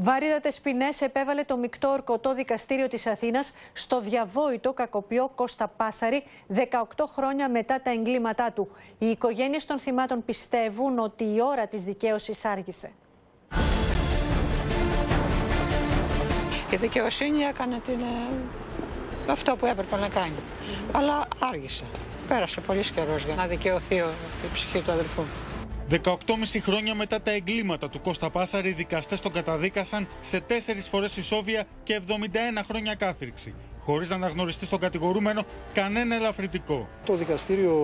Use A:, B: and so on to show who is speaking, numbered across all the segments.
A: Βαρύδατε ποινές επέβαλε το μεικτό ορκωτό δικαστήριο της Αθήνας στο διαβόητο κακοποιό Κώστα Πάσαρη 18 χρόνια μετά τα εγκλήματά του. Οι οικογένειες των θυμάτων πιστεύουν ότι η ώρα της δικαίωσης άργησε.
B: Η δικαιοσύνη έκανε την, ε, αυτό που έπρεπε να κάνει. Αλλά άργησε. Πέρασε πολύ καιρός για να δικαιωθεί η ψυχή του αδελφού.
C: 18,5 χρόνια μετά τα εγκλήματα του Κώστα Πάσαρη, οι δικαστές τον καταδίκασαν σε 4 φορές ισόβια και 71 χρόνια κάθριξη χωρίς να αναγνωριστεί στον κατηγορούμενο κανένα ελαφρυντικό.
D: Το δικαστήριο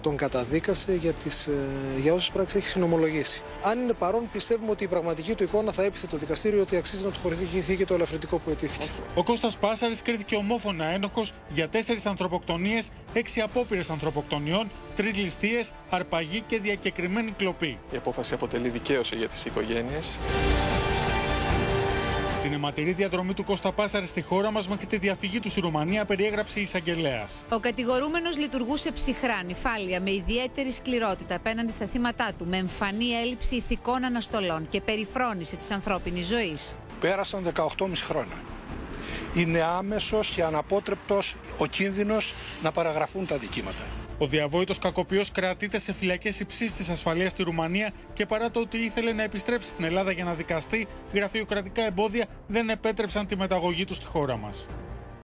D: τον καταδίκασε για, τις, ε, για όσες πράξεις έχει συνομολογήσει. Αν είναι παρόν, πιστεύουμε ότι η πραγματική του εικόνα θα έπιθε το δικαστήριο ότι αξίζει να του χορηγηθεί και το ελαφρυντικό που ετήθηκε.
C: Ο Κώστας Πάσαρης κρίθηκε ομόφωνα ένοχος για τέσσερις ανθρωποκτονίες, έξι απόπειρες ανθρωποκτονιών, τρεις ληστείες, αρπαγή και διακεκριμένη κλοπή.
E: Η απόφαση αποτελεί δικαίωση για τις οικογένειες.
C: Την αιματηρή διαδρομή του Κώστα Πάσαρη στη χώρα μας μέχρι τη διαφυγή του στη Ρουμανία περιέγραψε η εισαγγελέας.
F: Ο κατηγορούμενος λειτουργούσε ψυχρά, νυφάλια, με ιδιαίτερη σκληρότητα απέναντι στα θύματα του, με εμφανή έλλειψη ηθικών αναστολών και περιφρόνηση της ανθρώπινης ζωής.
G: Πέρασαν 18,5 χρόνια. Είναι άμεσος και αναπότρεπτος ο κίνδυνος να παραγραφούν τα δικήματα.
C: Ο διαβόητος κακοποιός κρατείται σε φυλακές υψής της ασφαλείας στη Ρουμανία και παρά το ότι ήθελε να επιστρέψει στην Ελλάδα για να δικαστεί, γραφειοκρατικά εμπόδια δεν επέτρεψαν τη μεταγωγή του στη χώρα μας.